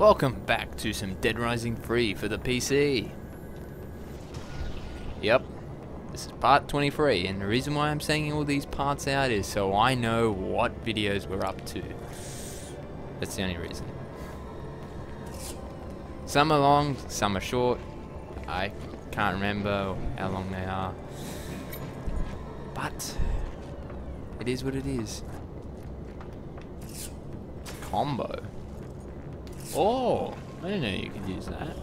Welcome back to some Dead Rising 3 for the PC. Yep, this is part 23, and the reason why I'm saying all these parts out is so I know what videos we're up to. That's the only reason. Some are long, some are short. I can't remember how long they are. But, it is what it is. Combo. Oh, I didn't know you could use that.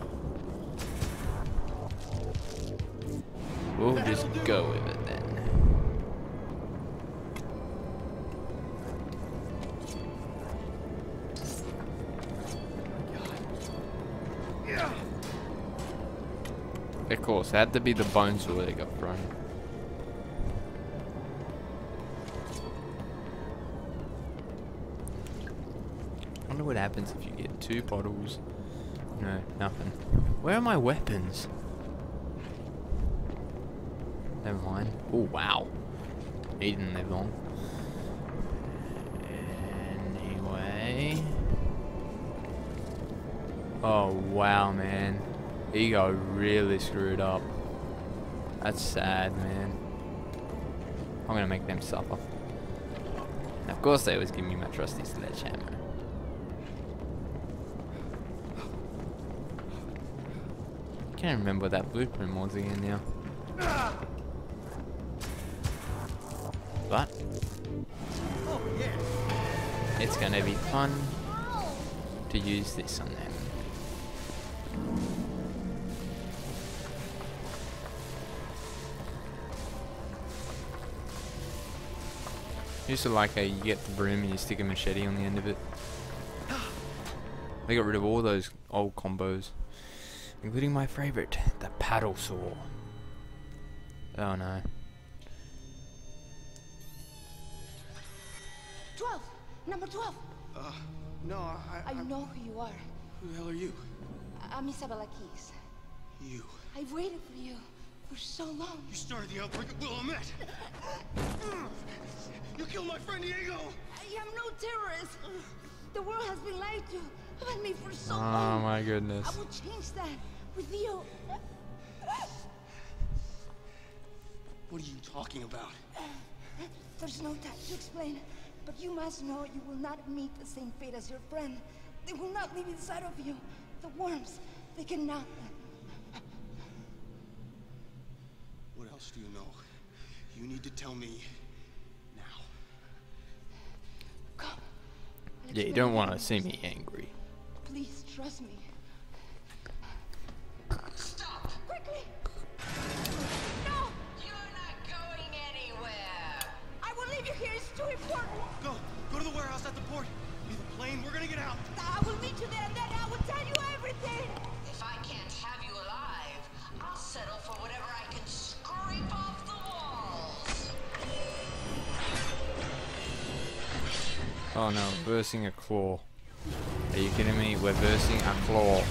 We'll just go with it then. Of course, had to be the bones got thrown. I wonder what happens if you get two bottles. No, nothing. Where are my weapons? Never mind. Oh, wow. He didn't live long. Anyway. Oh, wow, man. He got really screwed up. That's sad, man. I'm gonna make them suffer. Of course they always give me my trusty sledgehammer. Can't remember what that blueprint was again now. But it's gonna be fun to use this on them. used to like how you get the broom and you stick a machete on the end of it. They got rid of all those old combos. Including my favorite, the paddle saw. Oh no. 12! Number 12! Uh, no, I... I know who you are. Who the hell are you? I'm Isabela Keyes. You. I've waited for you for so long. You started the outbreak at Willamette! you killed my friend Diego! I am no terrorist. The world has been lied to about me for so Oh long. my goodness. I will change that with you. What are you talking about? There's no time to explain, but you must know you will not meet the same fate as your friend. They will not live inside of you. The worms, they cannot. What else do you know? You need to tell me now. Come. Yeah, you don't want to see me angry. Please trust me. Stop! Quickly! No! You're not going anywhere! I will leave you here. It's too important. Go! Go to the warehouse at the port! Leave the plane, we're gonna get out! I will meet you there and then I will tell you everything. If I can't have you alive, I'll settle for whatever I can scrape off the walls! Oh no, bursting a claw. Are you kidding me? We're versing a claw.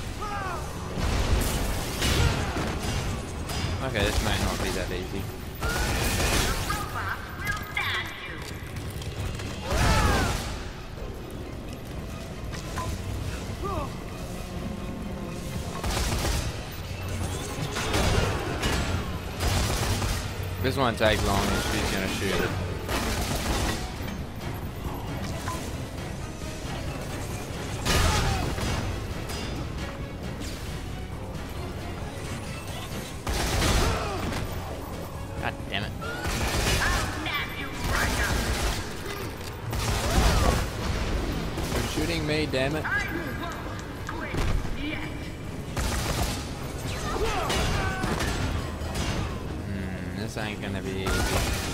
Okay, this might not be that easy. This won't take long if she's gonna shoot damn it. Hmm, this ain't gonna be easy.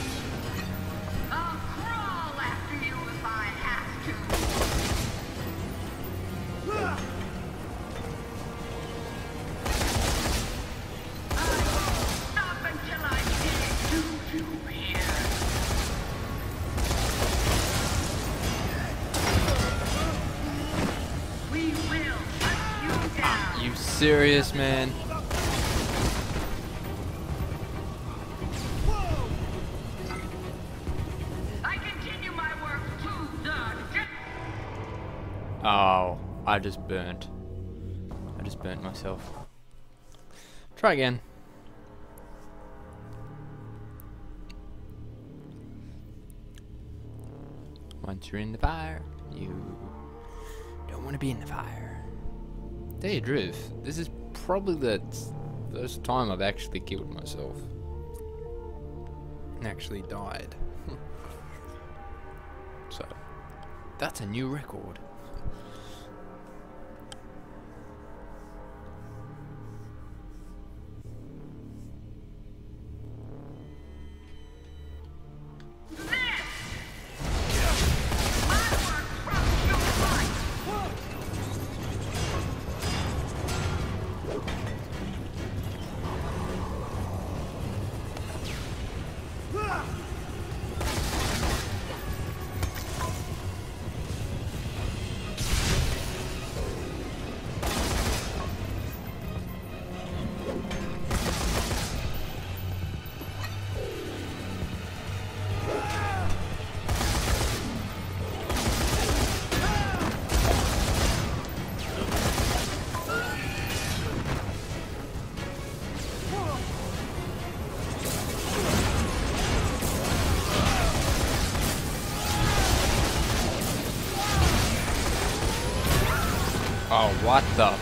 Serious, man? I continue my work to the Oh, I just burnt. I just burnt myself. Try again. Once you're in the fire, you don't want to be in the fire. The truth, this is probably the first time I've actually killed myself. And actually died. so, that's a new record. What the?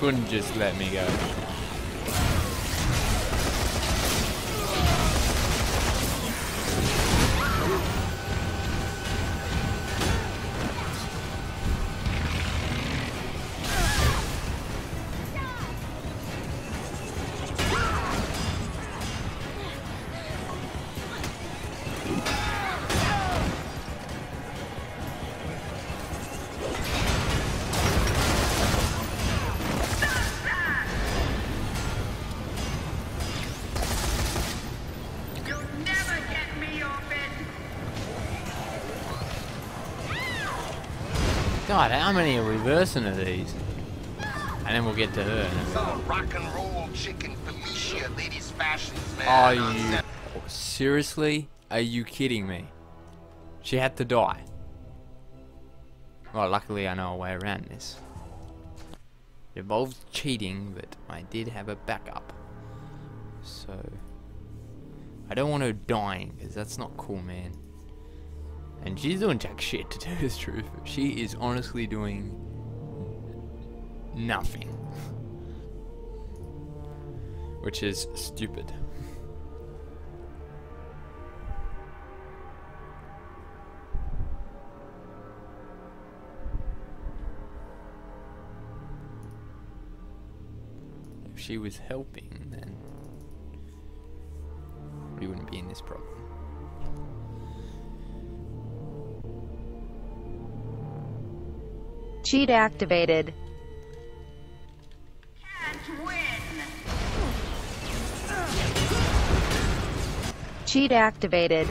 Couldn't just let me go. God, how many are reversing of these? And then we'll get to her. Some rock and roll chicken Felicia ladies fashions, man. Are you seriously? Are you kidding me? She had to die. Well, luckily I know a way around this. It involves cheating, but I did have a backup. So I don't want her dying, because that's not cool, man. And she's doing jack shit to tell you the truth. She is honestly doing nothing. Which is stupid. If she was helping, then we wouldn't be in this problem. Cheat activated. Can't win. Cheat activated.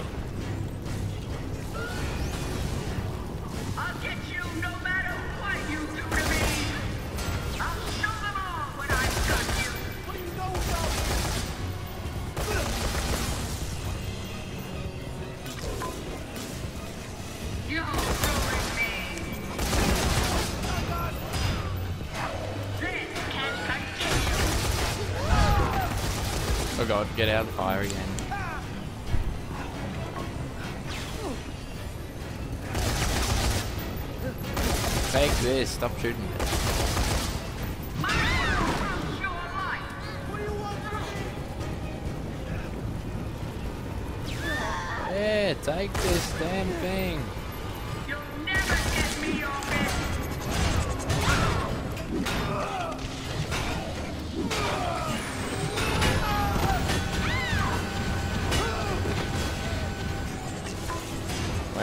Get out of the fire again. Take this, stop shooting me. Yeah, take this damn thing.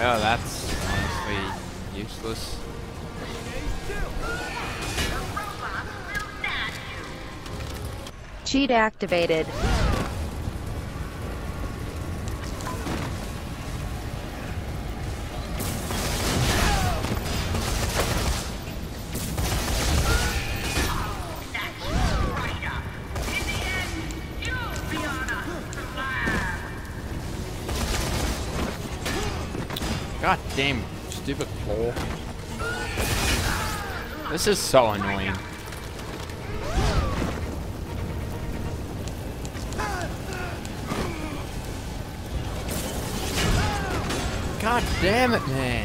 Well, that's honestly useless. Cheat activated. This is so annoying. God damn it, man.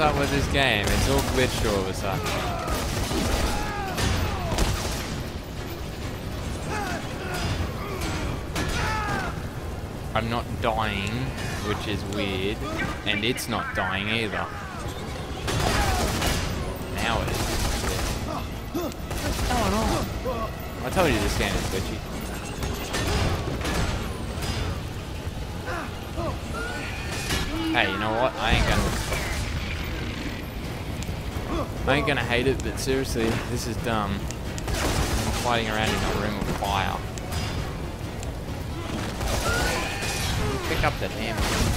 Up with this game? It's all glitched all of a sudden. I'm not dying, which is weird, and it's not dying either. Now it is. What's going on? I told you this game is glitchy. Hey, you know what? I ain't gonna. I ain't gonna hate it, but seriously, this is dumb. I'm fighting around in a room of fire. Pick up the damn.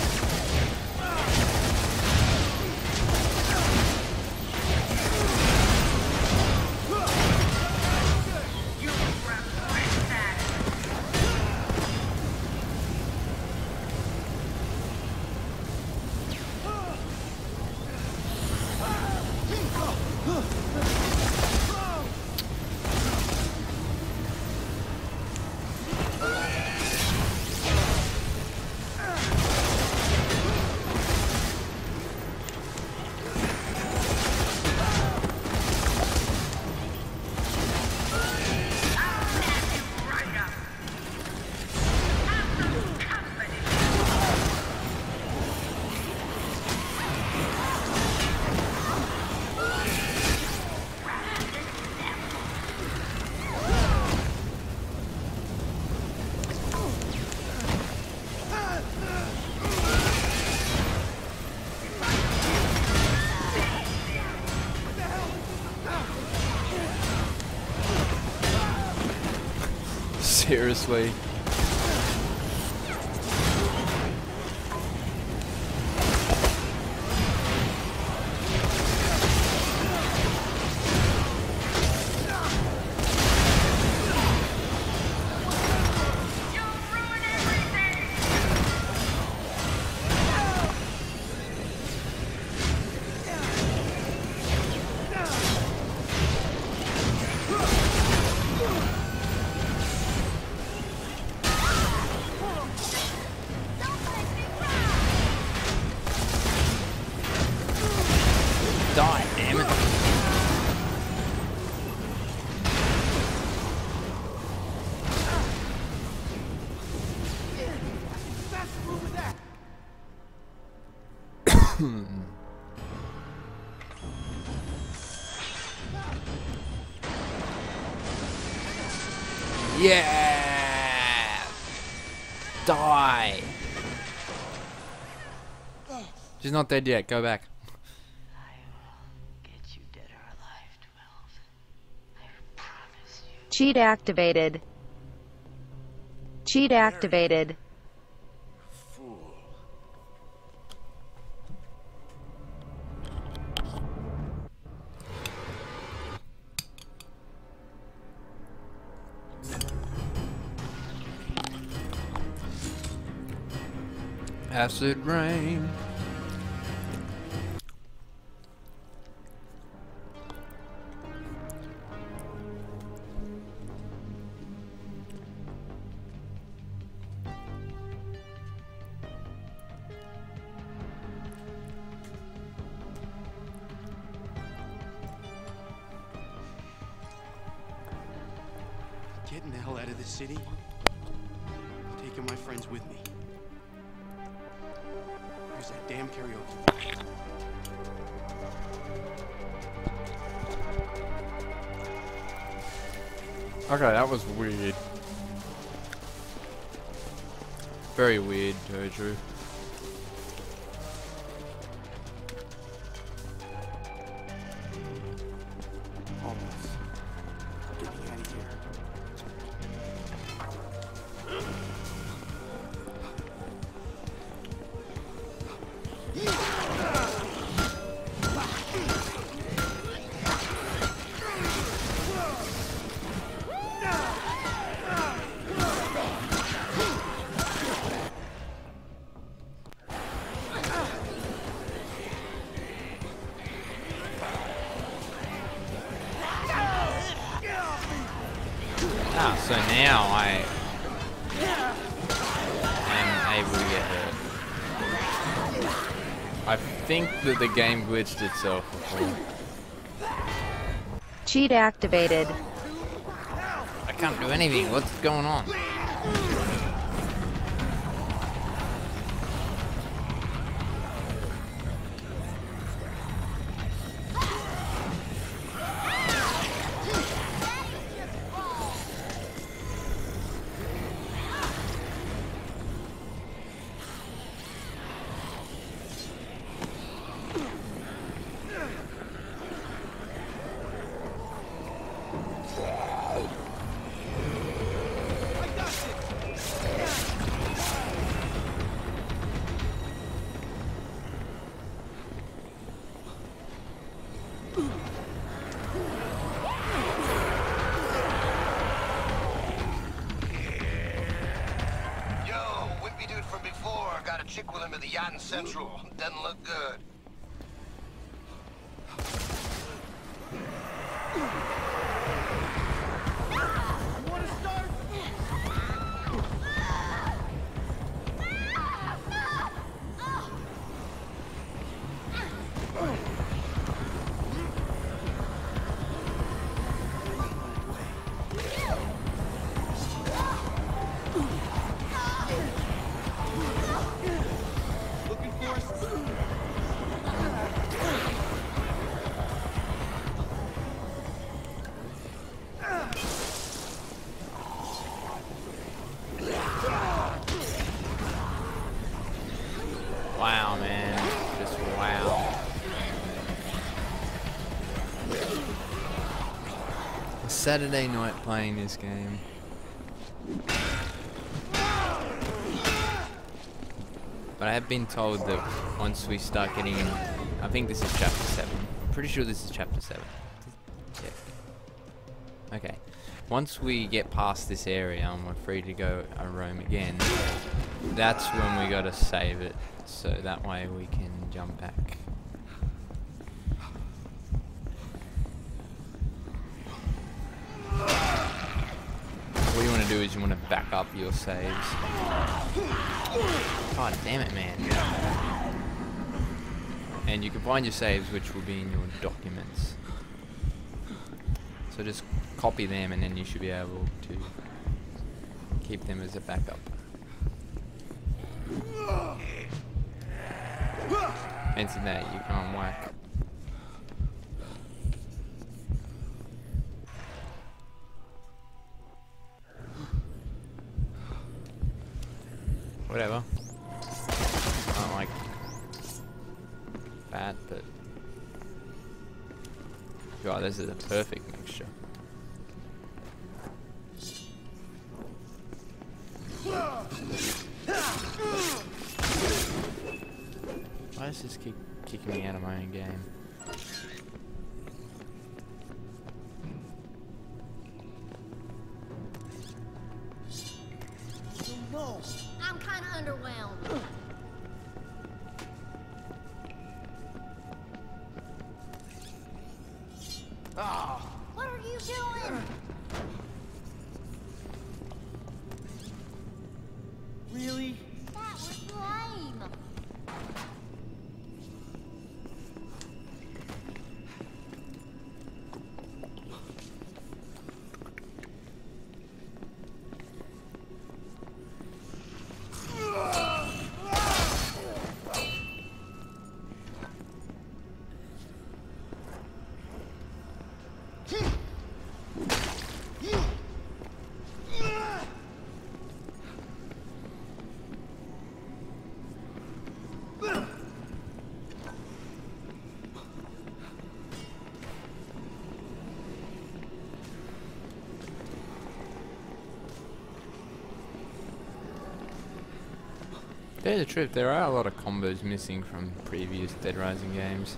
Seriously. Hmm. yeah! Die! She's not dead yet. Go back. Get you dead or alive, 12. I promise you. Cheat activated. Cheat activated. Acid rain. Was weird. Very weird, Jojo. Itself before. Cheat activated. I can't do anything. What's going on? In Central. Doesn't look good. Saturday night playing this game. But I have been told that once we start getting in, I think this is chapter 7. I'm Pretty sure this is chapter 7. Yeah. Okay. Once we get past this area and we're free to go a roam again, that's when we gotta save it, so that way we can jump back. What you want to do is you want to back up your saves. God damn it, man. And you can find your saves, which will be in your documents. So just copy them, and then you should be able to keep them as a backup. Anything that you can't whack. Whatever. I don't like that, but God, this is a perfect mixture. Why does this keep kicking me out of my own game? Kind of underwhelmed. Ah. What are you doing? Tell you the truth, there are a lot of combos missing from previous Dead Rising games.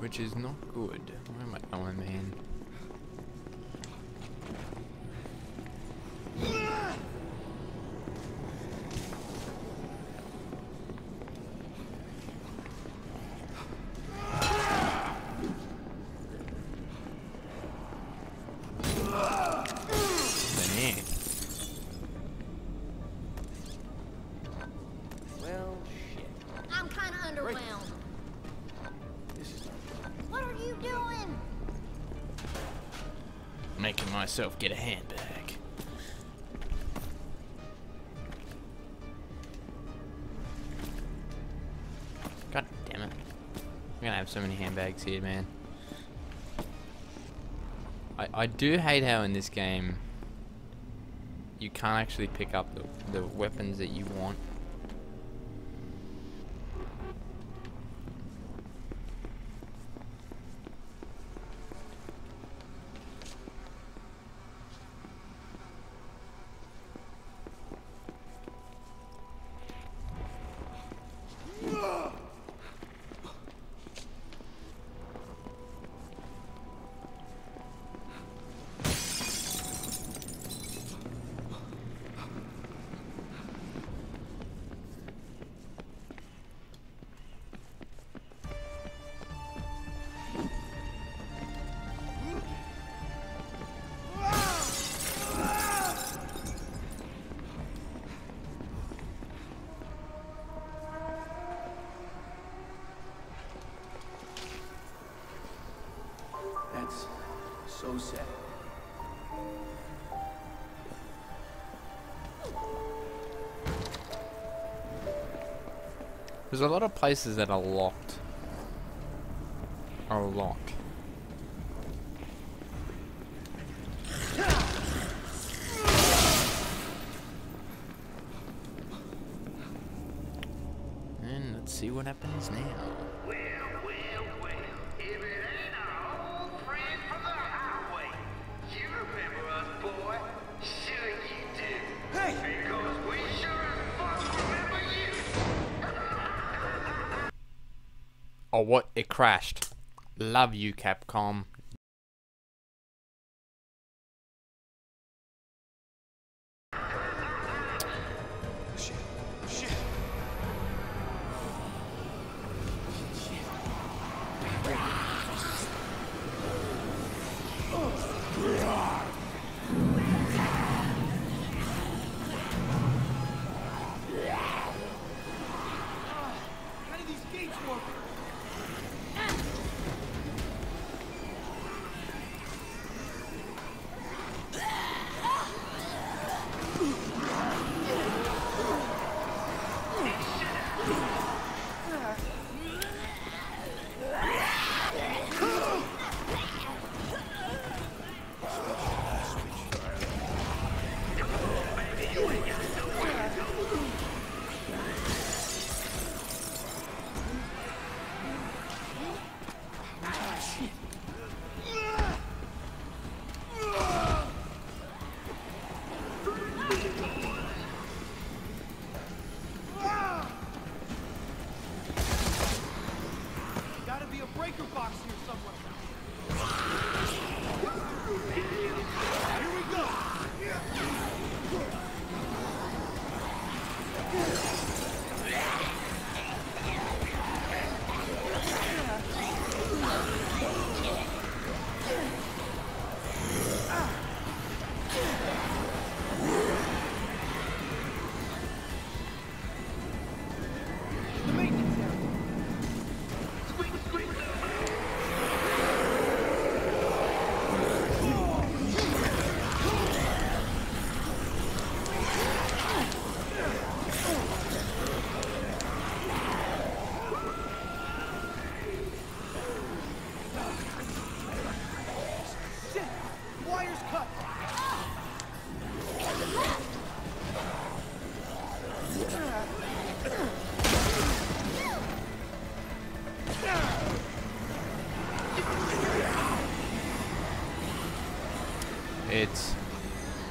Which is not good. Myself get a handbag. God damn it. I'm gonna have so many handbags here, man. I, I do hate how in this game you can't actually pick up the, the weapons that you want. So sad. There's a lot of places that are locked. Are locked. Crashed. Love you, Capcom.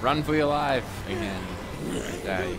Run for your life again. Okay.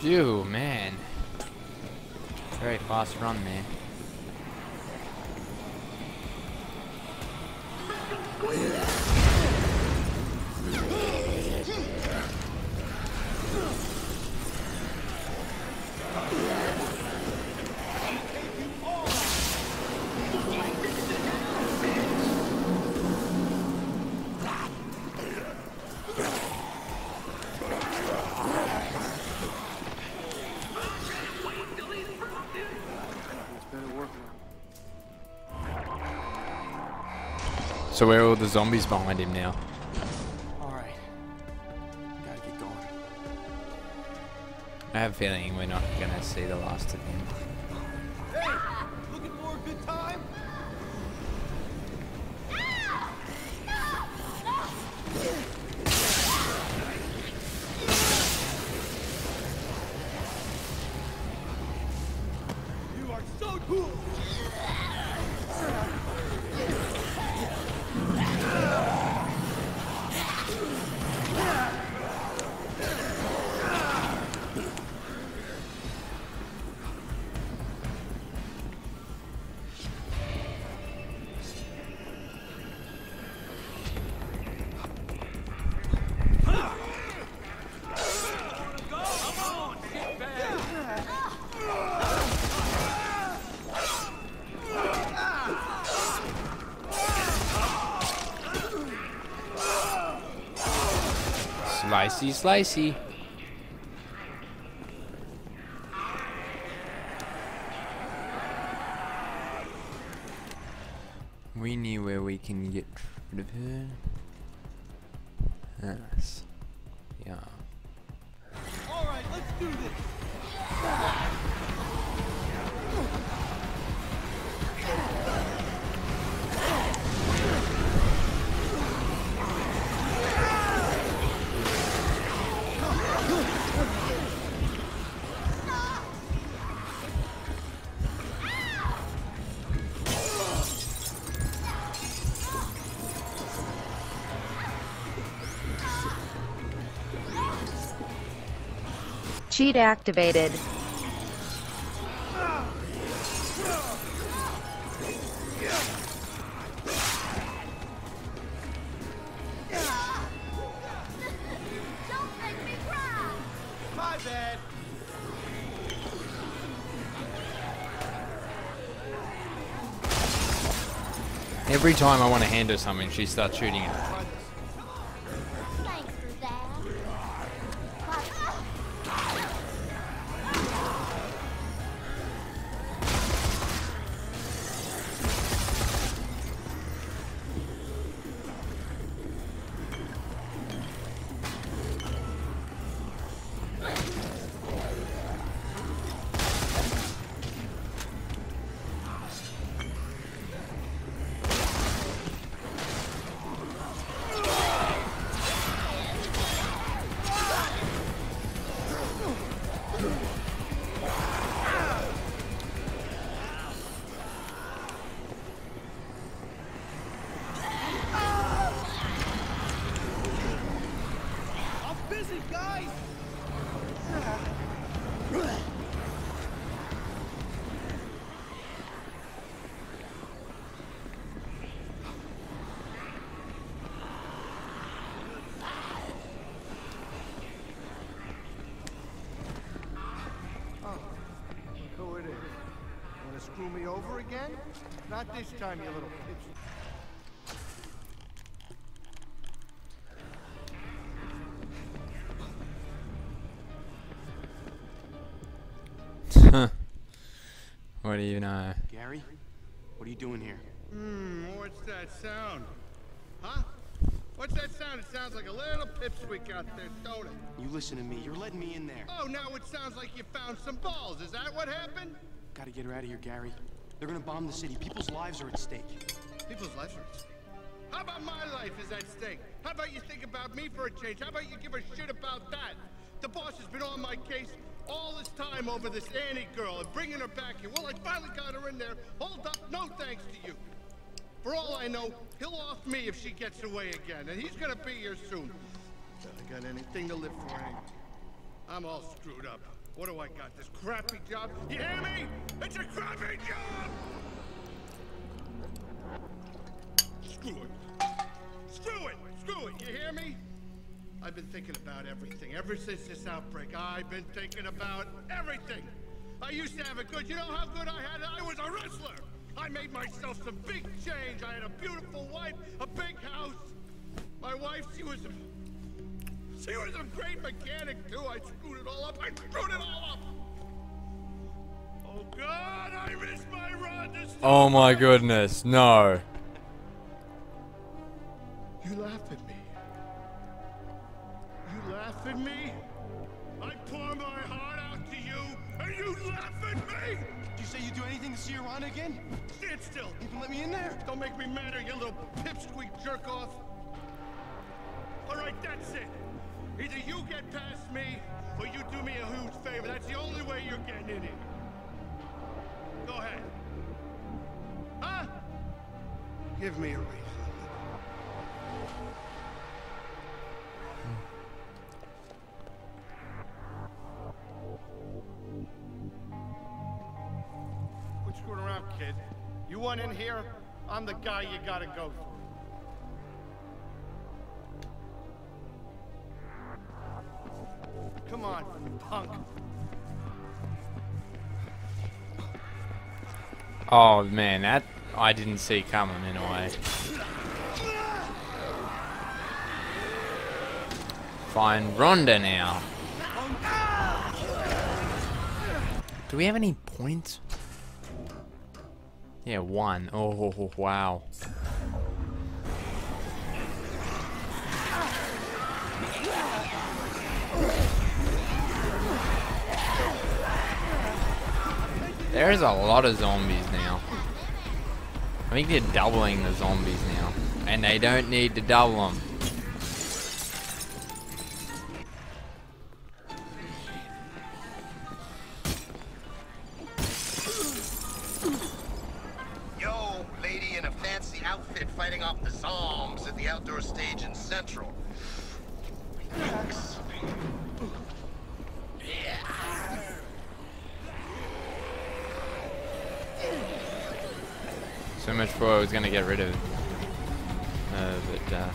Phew, man. Very fast run there. The zombies behind him now? Alright. Gotta get going. I have a feeling we're not gonna see the last of him. Slicey, slicey. We knew where we can get rid of her. Cheat activated. Every time I want to hand her something, she starts shooting it. Not this time, you little bitch. what do you know? Gary, what are you doing here? Hmm, what's that sound? Huh? What's that sound? It sounds like a little pipsqueak out there, don't it? You listen to me. You're letting me in there. Oh, now it sounds like you found some balls. Is that what happened? Gotta get her out of here, Gary. They're gonna bomb the city. People's lives are at stake. People's lives are at stake. How about my life is at stake? How about you think about me for a change? How about you give a shit about that? The boss has been on my case all this time over this Annie girl and bringing her back here. Well, I finally got her in there. Hold up, no thanks to you. For all I know, he'll off me if she gets away again, and he's gonna be here soon. I got anything to live for. I'm all screwed up. What do I got? This crappy job? You hear me? It's a crappy job! Screw it. Screw it! Screw it! You hear me? I've been thinking about everything. Ever since this outbreak, I've been thinking about everything. I used to have it good. You know how good I had it? I was a wrestler. I made myself some big change. I had a beautiful wife, a big house. My wife, she was a, she was a great mechanic too. I screwed it all up. I screwed it all up. Oh God, I miss my rod. This Oh my goodness, no. You laugh at me. You laugh at me? I pour my heart out to you, and you laugh at me? Did you say you'd do anything to see Rhonda again? Stand still. You can let me in there. Don't make me mad, you little pipsqueak jerk off. All right, that's it. Either you get past me, or you do me a huge favor. That's the only way you're getting in here. Go ahead. Huh? Give me a reason. Quit screwing around, kid. You want in here? I'm the guy you gotta go through. Punk. Oh man, that I didn't see coming in a way. Find Rhonda now. Do we have any points? Yeah, one. Oh, wow. There's a lot of zombies now. I think they're doubling the zombies now. And they don't need to double them. Yo, lady in a fancy outfit fighting off the zombies at the outdoor stage in Central. Thanks. Yeah. thought I was gonna get rid of. Uh, but uh,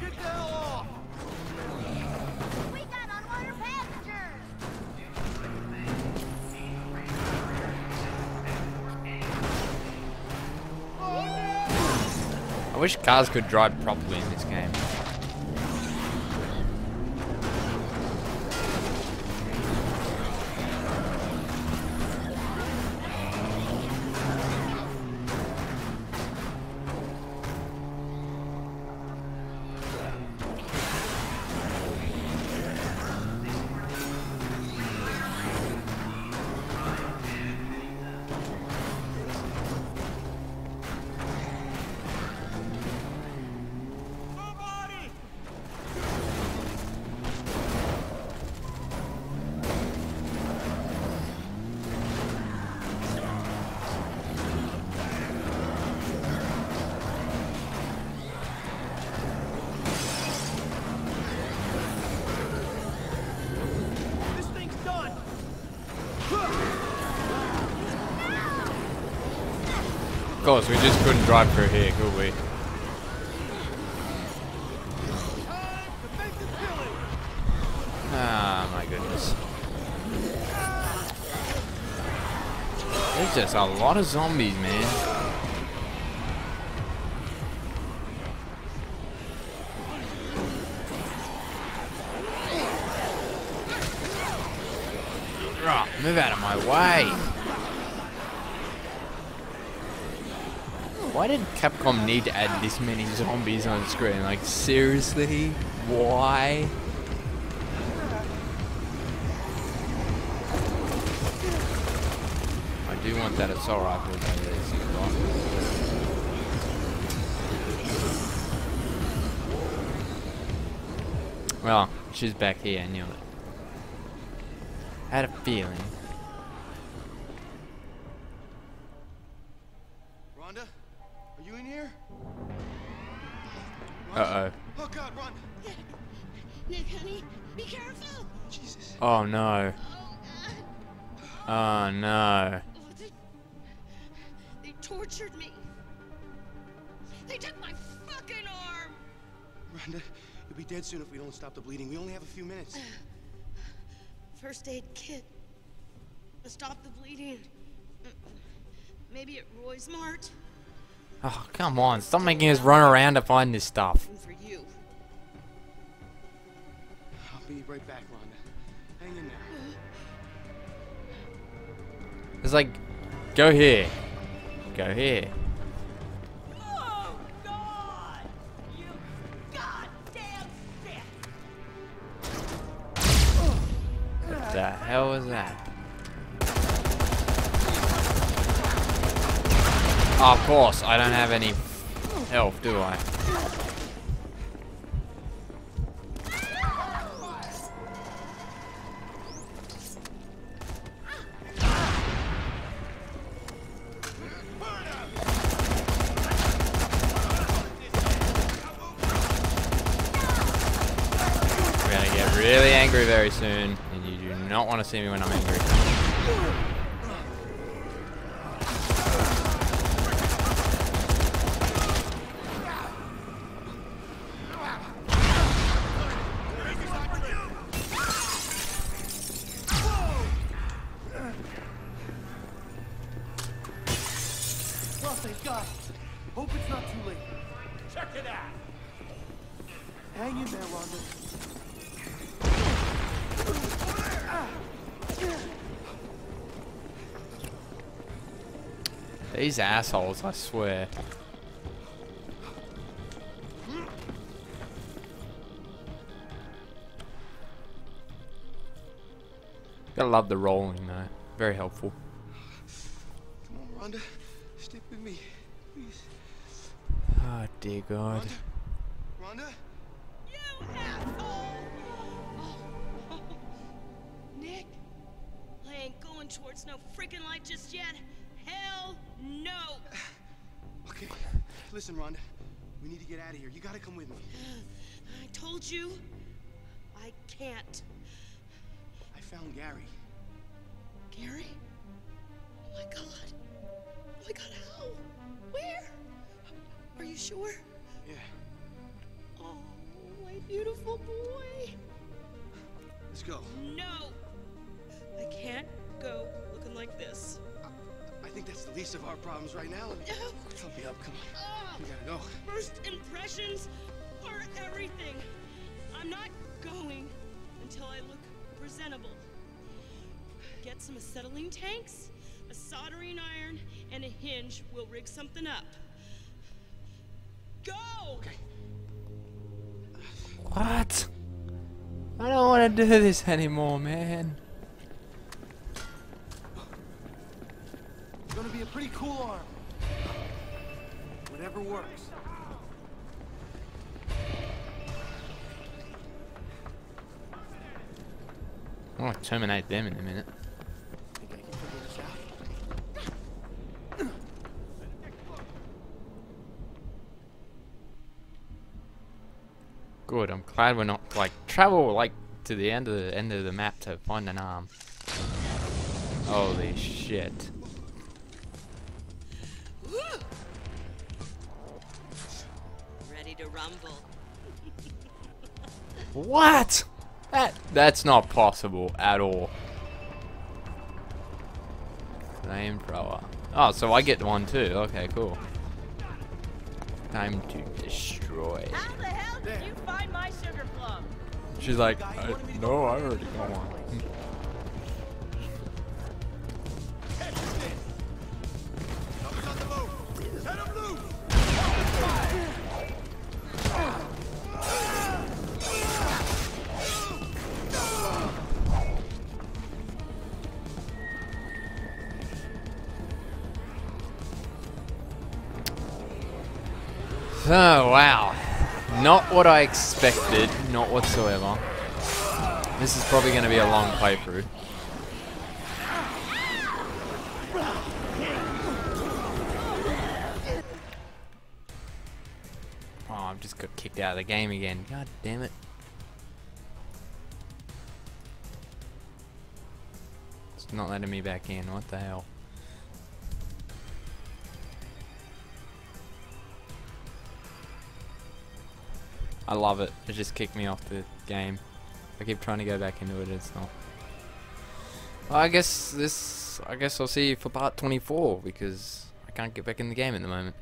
Get the hell off! We got unwanted passengers! I wish cars could drive properly course, we just couldn't drive through here, could we? Ah, my goodness. There's just a lot of zombies, man. Move out of my way. Why did Capcom need to add this many zombies on screen? Like, seriously? Why? I do want that assault rifle though, that got. Well, she's back here, I knew it. Had a feeling. Rhonda, are you in here? Uh Oh God, Rhonda! Nick, honey, be careful! Jesus. oh. Oh no. Oh, Oh no. Oh, they, they tortured me. They took my fucking arm. Rhonda, you'll be dead soon if we don't stop the bleeding. We only have a few minutes. First aid kit. To stop the bleeding. Maybe at Roy's Mart. Oh, come on. Stop making us run around to find this stuff. For you. I'll be right back, Rhonda. Hang in there. It's like, go here. Go here. Oh, God! You goddamn sick! What the hell was that? Oh, of course, I don't have any health, do I? We're gonna get really angry very soon, and you do not want to see me when I'm angry. Assholes, I swear. Gotta love the rolling though. Very helpful. Come on, Rhonda. Stick with me. Please. Oh dear God. Rhonda? You asshole! Nick, I ain't going towards no freaking light just yet. Listen, Rhonda. We need to get out of here. You gotta come with me. I told you. I can't. I found Gary. Gary? Oh my god. Oh my god, how? Where? Are you sure? Yeah. Oh, my beautiful boy. Let's go. No! I can't go looking like this. I think that's the least of our problems right now. Help me up, come on. Ah, We gotta go. First impressions are everything. I'm not going until I look presentable. Get some acetylene tanks, a soldering iron, and a hinge. We'll rig something up. Go! Okay. What? I don't want to do this anymore, man. It's gonna be a pretty cool arm. Whatever works. I want to terminate them in a minute. Think I can figure this out? Good. I'm glad we're not like travel like to the end of the end of the map to find an arm. Holy shit. What? That that's not possible at all. Flamethrower. Oh, so I get one too. Okay, cool. Time to destroy. How the hell did you find my sugar plum? She's like, I, no, I already got one. Not what I expected, not whatsoever. This is probably going to be a long playthrough. Oh, I've just got kicked out of the game again. God damn it. It's not letting me back in. What the hell? I love it. It just kicked me off the game. I keep trying to go back into it. It's not. Well, I guess this. I guess I'll see you for part 24 because I can't get back in the game at the moment.